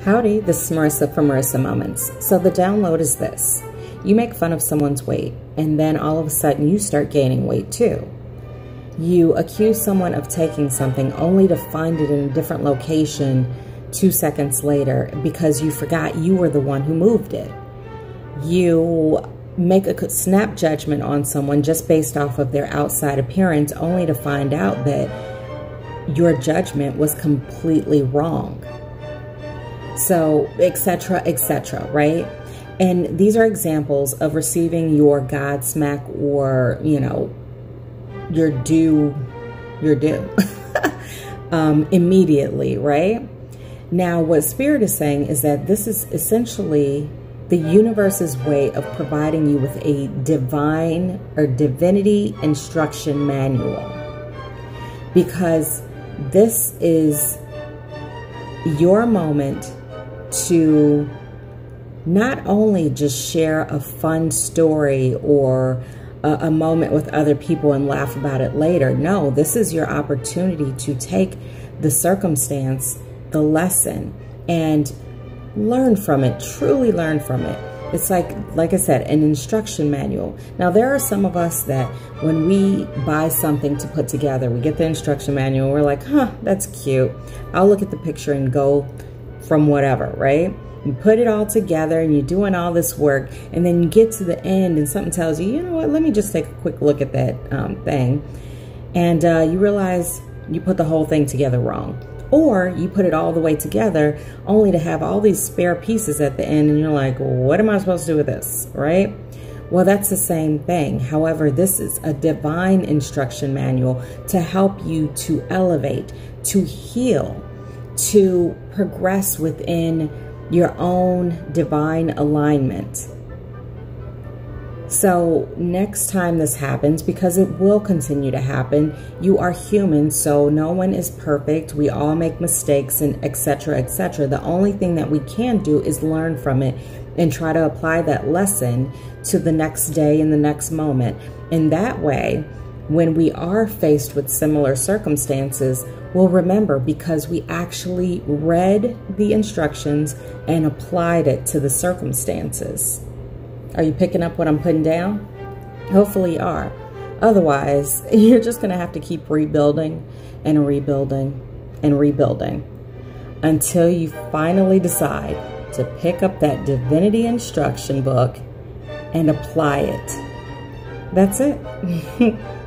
Howdy, this is Marisa from Marisa Moments. So the download is this. You make fun of someone's weight, and then all of a sudden you start gaining weight too. You accuse someone of taking something only to find it in a different location two seconds later because you forgot you were the one who moved it. You make a snap judgment on someone just based off of their outside appearance only to find out that your judgment was completely wrong. So, etc., etc., right? And these are examples of receiving your God smack or, you know, your due, your due um, immediately, right? Now, what Spirit is saying is that this is essentially the universe's way of providing you with a divine or divinity instruction manual. Because this is your moment to not only just share a fun story or a, a, moment with other people and laugh about it later. No, this is your opportunity to take the circumstance, the lesson, and learn from it, truly learn from it. It's like, like I said, an instruction manual. Now, there are some of us that when we buy something to put together, we get the instruction manual, we're like, huh, that's cute. I'll look at the picture and go from whatever, right? You put it all together and you're doing all this work, and then you get to the end and something tells you, you know what, let me just take a quick look at that um, thing. And uh, you realize you put the whole thing together wrong. Or you put it all the way together only to have all these spare pieces at the end, and you're like, what am I supposed to do with this, right? Well, that's the same thing. However, this is a divine instruction manual to help you to elevate, to heal, to progress within your own divine alignment. So, next time this happens, because it will continue to happen, you are human, so no one is perfect. We all make mistakes and etc. etc. The only thing that we can do is learn from it and try to apply that lesson to the next day and the next moment. In that way, when we are faced with similar circumstances, we'll remember because we actually read the instructions and applied it to the circumstances. Are you picking up what I'm putting down? Hopefully you are. Otherwise, you're just going to have to keep rebuilding and rebuilding and rebuilding until you finally decide to pick up that divinity instruction book and apply it. That's it.